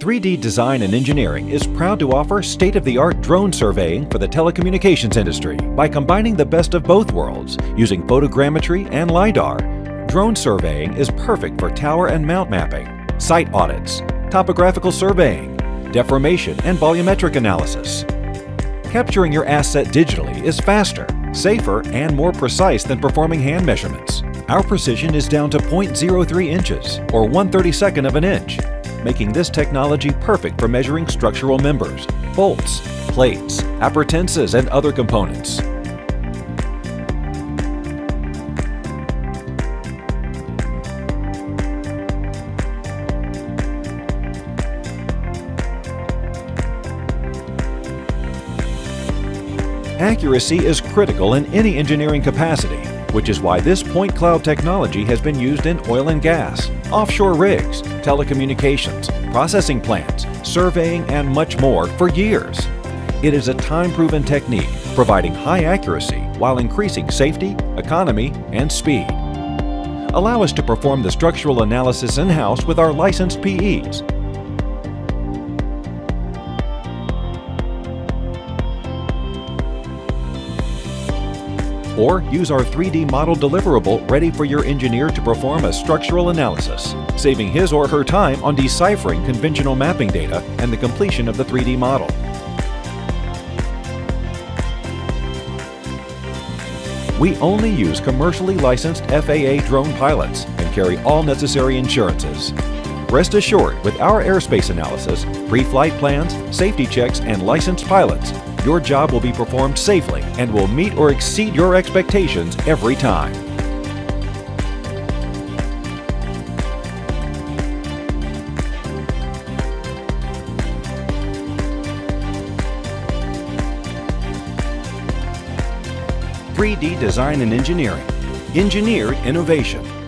3D Design and Engineering is proud to offer state-of-the-art drone surveying for the telecommunications industry by combining the best of both worlds using photogrammetry and LiDAR. Drone surveying is perfect for tower and mount mapping, site audits, topographical surveying, deformation and volumetric analysis. Capturing your asset digitally is faster, safer, and more precise than performing hand measurements. Our precision is down to 0.03 inches, or 132nd of an inch, making this technology perfect for measuring structural members, bolts, plates, appurtenances, and other components. Accuracy is critical in any engineering capacity, which is why this point cloud technology has been used in oil and gas, offshore rigs, telecommunications, processing plants, surveying, and much more for years. It is a time-proven technique providing high accuracy while increasing safety, economy, and speed. Allow us to perform the structural analysis in-house with our licensed PEs or use our 3D model deliverable ready for your engineer to perform a structural analysis, saving his or her time on deciphering conventional mapping data and the completion of the 3D model. We only use commercially licensed FAA drone pilots and carry all necessary insurances. Rest assured, with our airspace analysis, pre-flight plans, safety checks, and licensed pilots, your job will be performed safely and will meet or exceed your expectations every time. Three D Design and Engineering. Engineered Innovation.